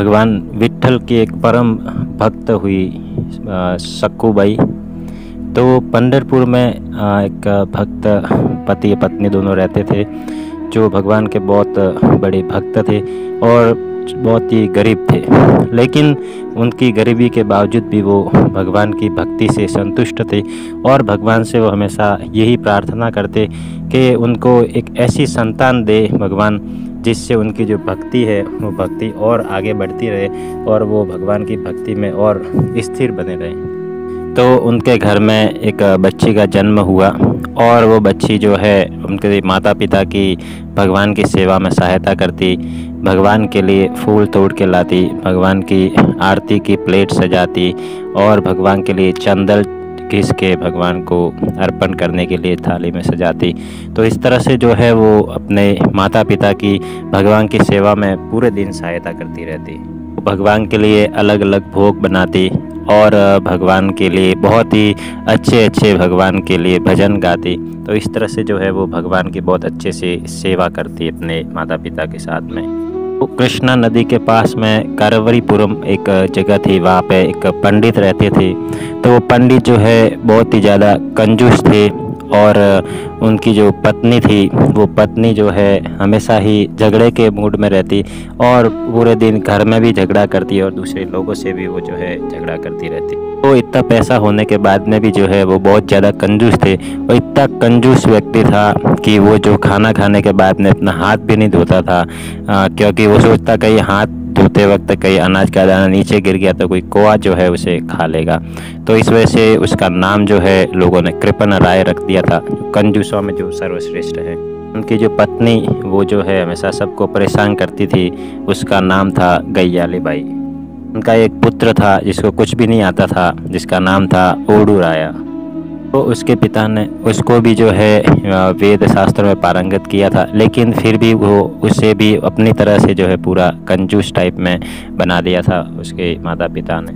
भगवान विट्ठल की एक परम भक्त हुई सक्कूबाई तो पंडरपुर में एक भक्त पति पत्नी दोनों रहते थे, जो भगवान के बहुत बड़े भक्त थे और बहुत ही गरीब थे। लेकिन उनकी गरीबी के बावजूद भी वो भगवान की भक्ति से संतुष्ट थे और भगवान से वो हमेशा यही प्रार्थना करते कि उनको एक ऐसी संतान दे भगवान जिससे उनकी जो भक्ति है, वो भक्ति और आगे बढ़ती रहे और वो भगवान की भक्ति में और स्थिर बने रहे। तो उनके घर में एक बच्ची का जन्म हुआ और वो बच्ची जो है, उनके माता पिता की भगवान की सेवा में सहायता करती, भगवान के लिए फूल तोड़ के लाती, भगवान की आरती की प्लेट सजाती और भगवान के लिए चंदल घिस के भगवान को अर्पण करने के लिए थाली में सजाती। तो इस तरह से जो है वो अपने माता पिता की, भगवान की सेवा में पूरे दिन सहायता करती रहती। भगवान के लिए अलग अलग भोग बनाती और भगवान के लिए बहुत ही अच्छे अच्छे भगवान के लिए भजन गाती। तो इस तरह से जो है वो भगवान की बहुत अच्छे से सेवा करती अपने माता पिता के साथ में। कृष्णा नदी के पास में कारवरीपुरम एक जगह थी, वहाँ पे एक पंडित रहते थे। तो वो पंडित जो है, बहुत ही ज़्यादा कंजूस थे। और उनकी जो पत्नी थी वो पत्नी जो है हमेशा ही झगड़े के मूड में रहती और पूरे दिन घर में भी झगड़ा करती और दूसरे लोगों से भी वो जो है झगड़ा करती रहती। तो इतना पैसा होने के बाद में भी जो है वो बहुत ज़्यादा कंजूस थे और इतना कंजूस व्यक्ति था कि वो जो खाना खाने के बाद में अपना हाथ भी नहीं धोता था आ, क्योंकि वो सोचता कहीं हाथ धोते वक्त कहीं अनाज का दाना नीचे गिर गया तो कोई कोआ जो है उसे खा लेगा। तो इस वजह से उसका नाम जो है लोगों ने कृपण राय रख दिया था कंजूसों में जो सर्वश्रेष्ठ है। उनकी जो पत्नी, वो जो है हमेशा सबको परेशान करती थी, उसका नाम था गैयाली बाई उनका एक पुत्र था, जिसको कुछ भी नहीं आता था, जिसका नाम था ओडू राया तो उसके पिता ने उसको भी जो है वेद शास्त्र में पारंगत किया था, लेकिन फिर भी वो उसे भी अपनी तरह से जो है पूरा कंजूस टाइप में बना दिया था उसके माता पिता ने।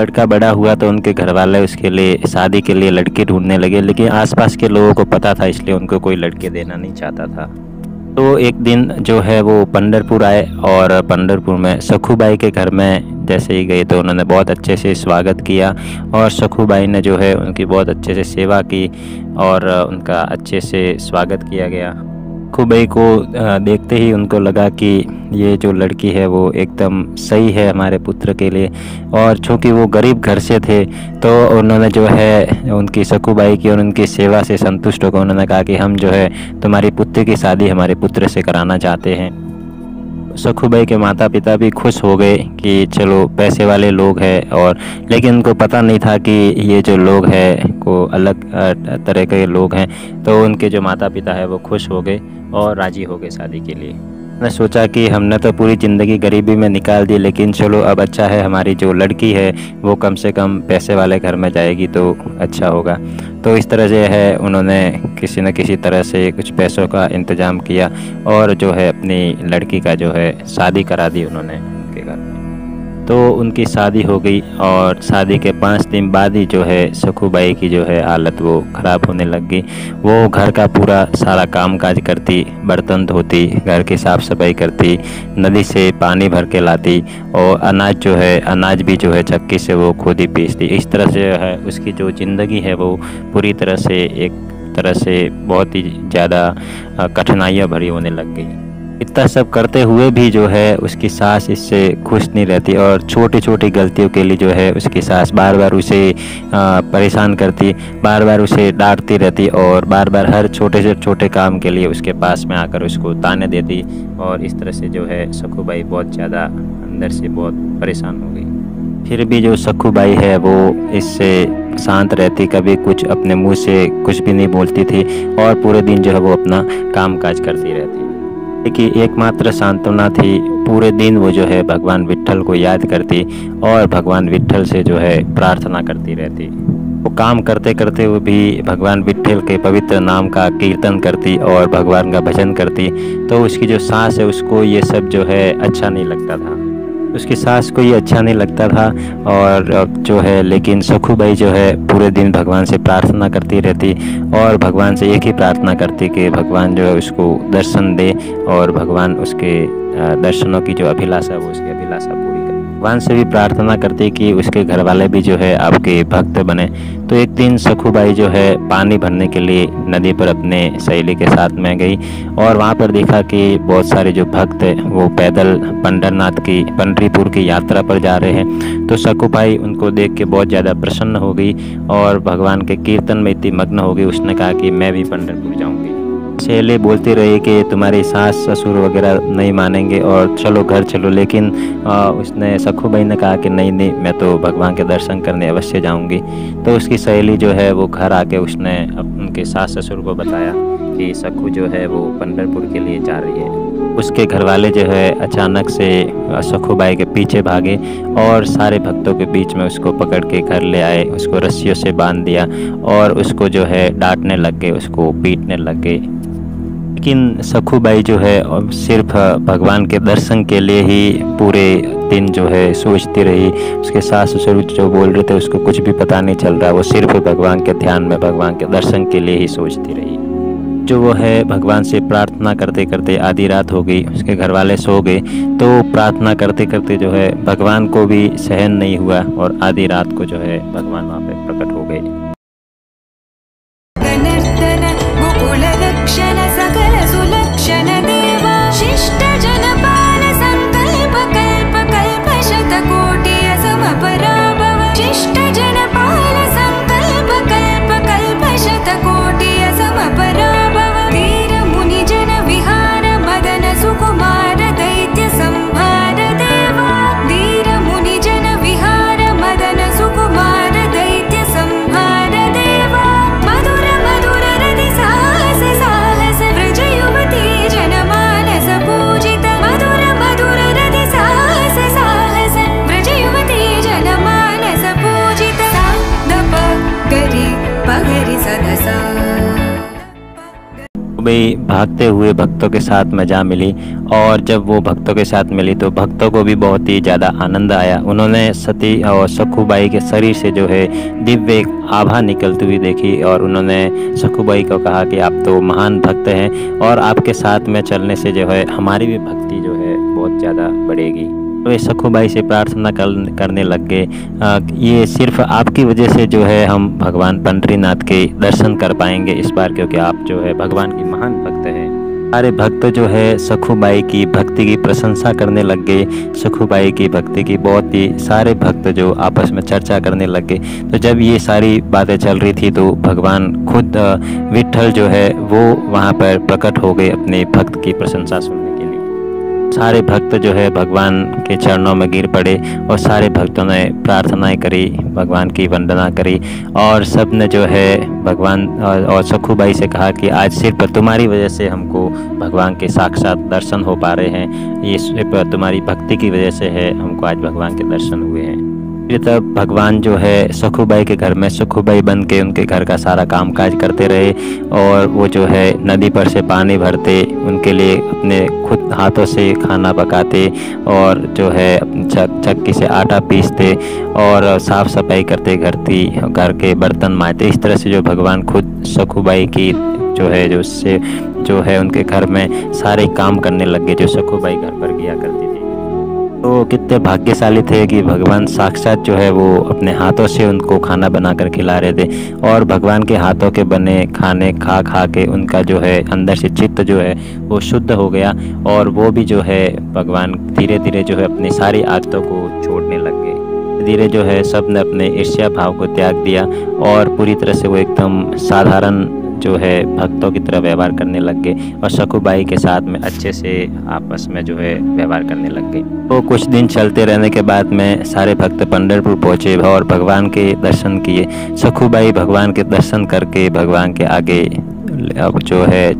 लड़का बड़ा हुआ तो उनके घर वाले उसके लिए, शादी के लिए लड़की ढूँढने लगे, लेकिन आसपास के लोगों को पता था, इसलिए उनको कोई लड़के देना नहीं चाहता था। तो एक दिन जो है वो पंडरपुर आए और पंडरपुर में सखूबाई के घर में जैसे ही गए तो उन्होंने बहुत अच्छे से स्वागत किया और सखूबाई ने जो है उनकी बहुत अच्छे से सेवा की और उनका अच्छे से स्वागत किया गया। खूबई को देखते ही उनको लगा कि ये जो लड़की है वो एकदम सही है हमारे पुत्र के लिए। और चूँकि वो गरीब घर से थे तो उन्होंने जो है उनकी सकूबाई की और उनकी सेवा से संतुष्ट होकर उन्होंने कहा कि हम जो है तुम्हारी पुत्र की शादी हमारे पुत्र से कराना चाहते हैं। सखूबाई के माता पिता भी खुश हो गए कि चलो, पैसे वाले लोग हैं और लेकिन उनको पता नहीं था कि ये जो लोग हैं, को अलग तरह के लोग हैं। तो उनके जो माता पिता है, वो खुश हो गए और राज़ी हो गए शादी के लिए। मैंने सोचा कि हमने तो पूरी ज़िंदगी गरीबी में निकाल दी, लेकिन चलो अब अच्छा है, हमारी जो लड़की है, वो कम से कम पैसे वाले घर में जाएगी तो अच्छा होगा। तो इस तरह से है, उन्होंने किसी न किसी तरह से कुछ पैसों का इंतज़ाम किया और जो है अपनी लड़की का जो है शादी करा दी उन्होंने। तो उनकी शादी हो गई और शादी के पाँच दिन बाद ही जो है सखूबाई की जो है हालत वो ख़राब होने लग गई। वो घर का पूरा सारा काम काज करती, बर्तन धोती, घर की साफ़ सफ़ाई करती, नदी से पानी भर के लाती और अनाज जो है, अनाज भी जो है चक्की से वो खुद ही पीसती। इस तरह से है उसकी जो ज़िंदगी है वो पूरी तरह से एक तरह से बहुत ही ज़्यादा कठिनाइयाँ भरी होने लग गई। इतना सब करते हुए भी जो है उसकी सास इससे खुश नहीं रहती और छोटी छोटी गलतियों के लिए जो है उसकी सास बार बार उसे परेशान करती बार बार उसे डांटती रहती और बार बार हर छोटे से छोटे काम के लिए उसके पास में आकर उसको ताने देती और इस तरह से जो है सखूबाई बहुत ज़्यादा अंदर से बहुत परेशान हो गई। फिर भी जो सखूबाई है वो इससे शांत रहती, कभी कुछ अपने मुँह से कुछ भी नहीं बोलती थी और पूरे दिन जो है वो अपना काम काज करती रहती। कि एकमात्र सांत्वना थी, पूरे दिन वो जो है भगवान विट्ठल को याद करती और भगवान विट्ठल से जो है प्रार्थना करती रहती। वो काम करते करते वो भी भगवान विट्ठल के पवित्र नाम का कीर्तन करती और भगवान का भजन करती तो उसकी जो सांस है, उसको ये सब जो है अच्छा नहीं लगता था। उसकी सास को ये अच्छा नहीं लगता था और जो है, लेकिन सखूबाई जो है, पूरे दिन भगवान से प्रार्थना करती रहती और भगवान से एक ही प्रार्थना करती कि भगवान जो है उसको दर्शन दे और भगवान उसके दर्शनों की जो अभिलाषा है, वो उसकी अभिलाषा पूरी कर। भगवान से भी प्रार्थना करते कि उसके घर वाले भी जो है आपके भक्त बने। तो एक दिन सखूबाई जो है पानी भरने के लिए नदी पर अपने सहेली के साथ में गई और वहाँ पर देखा कि बहुत सारे जो भक्त वो पैदल पंडरनाथ की, पंडरीपुर की यात्रा पर जा रहे हैं। तो सखूबाई उनको देख के बहुत ज़्यादा प्रसन्न हो गई और भगवान के कीर्तन में इतनी मग्न हो गई। उसने कहा कि मैं भी पंडरपुर जाऊँगी। सहेली बोलती रही कि तुम्हारी सास ससुर वगैरह नहीं मानेंगे और चलो घर चलो। लेकिन आ, उसने सखू भाई ने कहा कि नहीं नहीं मैं तो भगवान के दर्शन करने अवश्य जाऊँगी। तो उसकी सहेली जो है वो घर आके उसने उनके सास ससुर को बताया कि सखू जो है वो पंडरपुर के लिए जा रही है। उसके घर वाले जो है अचानक से सखूबाई के पीछे भागे और सारे भक्तों के बीच में उसको पकड़ के घर ले आए उसको रस्सियों से बाँध दिया और उसको जो है डांटने लग गए उसको पीटने लग गए। लेकिन सखूबाई जो है सिर्फ़ भगवान के दर्शन के लिए ही पूरे दिन जो है सोचती रही। उसके सास ससुर जो बोल रहे थे, उसको कुछ भी पता नहीं चल रहा। वो सिर्फ़ भगवान के ध्यान में, भगवान के दर्शन के लिए ही सोचती रही। जो वो है, भगवान से प्रार्थना करते करते आधी रात हो गई। उसके घर वाले सो गए। तो प्रार्थना करते करते जो है, भगवान को भी सहन नहीं हुआ और आधी रात को जो है, भगवान वहाँ पे प्रकट हो गए। कर्ज लक्षण भाई भागते हुए भक्तों के साथ में जा मिली और जब वो भक्तों के साथ मिली तो भक्तों को भी बहुत ही ज़्यादा आनंद आया। उन्होंने सती और सखूबाई के शरीर से जो है दिव्य एक आभा निकलती हुई देखी और उन्होंने सखूबाई को कहा कि आप तो महान भक्त हैं और आपके साथ में चलने से जो है हमारी भी भक्ति जो है बहुत ज़्यादा बढ़ेगी। वे सखूबाई से प्रार्थना कर, करने लग गए। ये सिर्फ़ आपकी वजह से जो है हम भगवान पंडरीनाथ के दर्शन कर पाएँगे इस बार क्योंकि आप जो है भगवान की महान भक्त हैं। सारे भक्त जो है सखूबाई की भक्ति की प्रशंसा करने लग गए। सखूबाई की भक्ति की बहुत ही सारे भक्त जो आपस में चर्चा करने लग गए। तो जब ये सारी बातें चल रही थी तो भगवान खुद विठल जो है वो वहाँ पर प्रकट हो गए अपने भक्त की प्रशंसा सुनने। सारे भक्त जो है भगवान के चरणों में गिर पड़े और सारे भक्तों ने प्रार्थनाएँ करी, भगवान की वंदना करी और सबने जो है भगवान और सखूबाई से कहा कि आज सिर्फ़ तुम्हारी वजह से हमको भगवान के साक्षात दर्शन हो पा रहे हैं। ये सिर्फ़ तुम्हारी भक्ति की वजह से है, हमको आज भगवान के दर्शन हुए हैं। फिर तब भगवान जो है सखूबाई के घर में सखूबाई बन के उनके घर का सारा काम काज करते रहे और वो जो है नदी पर से पानी भरते, उनके लिए अपने खुद हाथों से खाना पकाते और जो है चक चक्की से आटा पीसते और साफ़ सफ़ाई करते घर की, घर के बर्तन मारते इस तरह से जो भगवान खुद सखूबाई की जो है, जो उससे जो है उनके घर में सारे काम करने लग गए, जो सखूबाई घर पर किया करती तो कितने भाग्यशाली थे कि भगवान साक्षात जो है वो अपने हाथों से उनको खाना बना कर खिला रहे थे और भगवान के हाथों के बने खाने खा खा के उनका जो है अंदर से चित्त जो है वो शुद्ध हो गया और वो भी जो है भगवान धीरे धीरे जो है अपनी सारी आदतों को छोड़ने लग गए। धीरे जो है सबने अपने ईर्ष्या भाव को त्याग दिया और पूरी तरह से वो एकदम साधारण जो है भक्तों की तरह व्यवहार करने लग गए और शकुबाई के साथ में अच्छे से आपस में जो है व्यवहार करने लग गए। तो कुछ दिन चलते रहने के बाद में सारे भक्त पंडरपुर पहुँचे और भगवान के दर्शन किए। शकुबाई भगवान के दर्शन करके भगवान के आगे अब जो है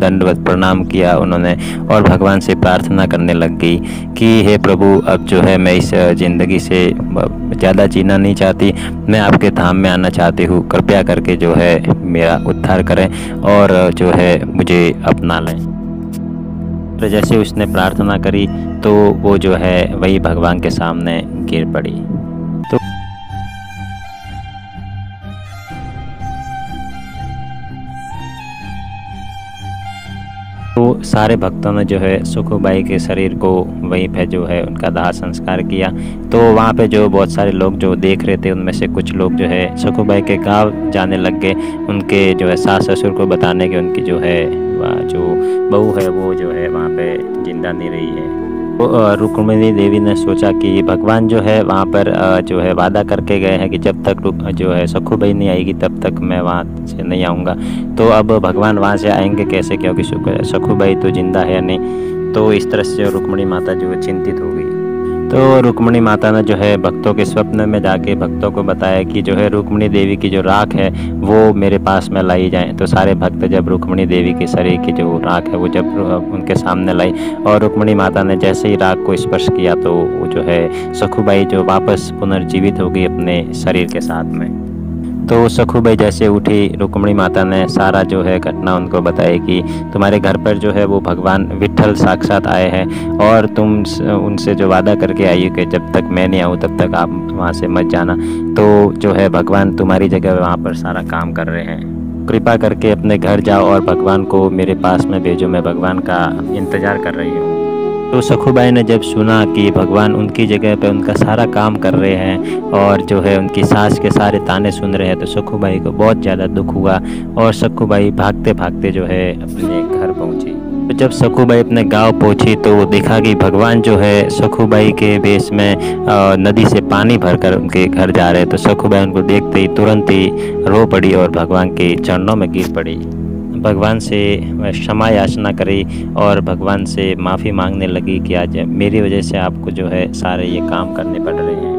दंडवत प्रणाम किया उन्होंने और भगवान से प्रार्थना करने लग गई कि हे प्रभु, अब जो है मैं इस ज़िंदगी से ज़्यादा जीना नहीं चाहती। मैं आपके धाम में आना चाहती हूँ। कृपया करके जो है मेरा उद्धार करें और जो है मुझे अपना लें। तो जैसे उसने प्रार्थना करी तो वो जो है वही भगवान के सामने गिर पड़ी। सारे भक्तों ने जो है सुखुबाई के शरीर को वहीं पे जो है उनका दाह संस्कार किया। तो वहाँ पे जो बहुत सारे लोग जो देख रहे थे, उनमें से कुछ लोग जो है सुखुबाई के गाँव जाने लग गए। उनके जो है सास ससुर को बताने के उनकी जो है जो बहू है, वो जो है वहाँ पे ज़िंदा नहीं रही है। रुक्मिणी देवी ने सोचा कि भगवान जो है, वहाँ पर जो है वादा करके गए हैं कि जब तक जो है सखू सखुबाई नहीं आएगी, तब तक मैं वहाँ से नहीं आऊँगा। तो अब भगवान वहाँ से आएँगे कैसे? क्योंकि सखू भाई तो ज़िंदा है नहीं? तो इस तरह से रुक्मिणी माता जो चिंतित हो गई। तो रुक्मणी माता ने जो है भक्तों के स्वप्न में जाके भक्तों को बताया कि जो है रुक्मणी देवी की जो राख है, वो मेरे पास में लाई जाए। तो सारे भक्त जब रुक्मणी देवी के शरीर की जो राख है, वो जब उनके सामने लाई और रुक्मणी माता ने जैसे ही राख को स्पर्श किया तो वो जो है सखुबाई जो वापस पुनर्जीवित हो गई अपने शरीर के साथ में। तो सखूबाई जैसे उठी, रुक्मणी माता ने सारा जो है घटना उनको बताई कि तुम्हारे घर पर जो है वो भगवान विठल साक्षात आए हैं और तुम उनसे जो वादा करके आई हो कि जब तक मैं नहीं आऊँ, तब तक आप वहाँ से मत जाना। तो जो है भगवान तुम्हारी जगह वहाँ पर सारा काम कर रहे हैं। कृपा करके अपने घर जाओ और भगवान को मेरे पास में भेजो, मैं भगवान का इंतज़ार कर रही हूँ। तो सखूबाई ने जब सुना कि भगवान उनकी जगह पे उनका सारा काम कर रहे हैं और जो है उनकी सास के सारे ताने सुन रहे हैं तो सखूबाई को बहुत ज़्यादा दुख हुआ और सखूबाई भागते भागते जो है अपने घर पहुँची। तो जब सखूबाई अपने गाँव पहुँची तो वो देखा कि भगवान जो है सखूबाई के बेस में नदी से पानी भरकर उनके घर जा रहे हैं। तो सखूबाई उनको देखते ही तुरंत ही रो पड़ी और भगवान के चरणों में गिर पड़ी। भगवान से क्षमा याचना करी और भगवान से माफ़ी मांगने लगी कि आज मेरी वजह से आपको जो है सारे ये काम करने पड़ रहे हैं।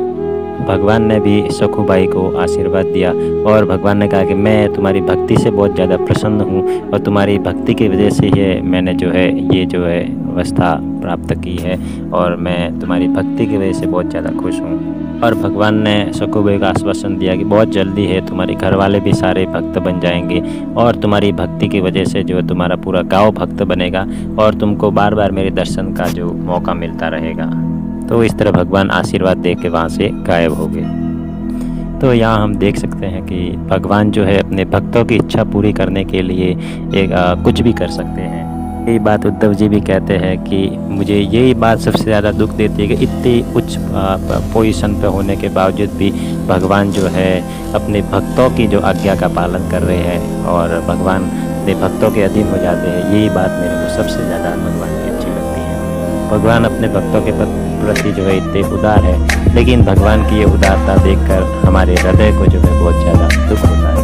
भगवान ने भी सखूबाई को आशीर्वाद दिया और भगवान ने कहा कि मैं तुम्हारी भक्ति से बहुत ज़्यादा प्रसन्न हूँ और तुम्हारी भक्ति की वजह से ही मैंने जो है ये जो है अवस्था प्राप्त की है और मैं तुम्हारी भक्ति की वजह से बहुत ज़्यादा खुश हूँ। और भगवान ने सकुबे का आश्वासन दिया कि बहुत जल्दी है तुम्हारे घर वाले भी सारे भक्त बन जाएँगे और तुम्हारी भक्ति की वजह से जो तुम्हारा पूरा गाँव भक्त बनेगा और तुमको बार बार मेरे दर्शन का जो मौका मिलता रहेगा। तो इस तरह भगवान आशीर्वाद दे के वहाँ से गायब हो गए। तो यहाँ हम देख सकते हैं कि भगवान जो है अपने भक्तों की इच्छा पूरी करने के लिए एक आ, कुछ भी कर सकते हैं। यही बात उद्धव जी भी कहते हैं कि मुझे यही बात सबसे ज़्यादा दुख देती है कि इतनी उच्च पोजीशन पर होने के बावजूद भी भगवान जो है अपने भक्तों की जो आज्ञा का पालन कर रहे हैं और भगवान अपने भक्तों के अधीन हो जाते हैं, यही बात मेरे को सबसे ज़्यादा भगवान की अच्छी लगती है। भगवान अपने भक्तों के प्रति जो है इतने उदार है, लेकिन भगवान की ये उदारता देखकर हमारे हृदय को जो है बहुत ज़्यादा दुख होता है।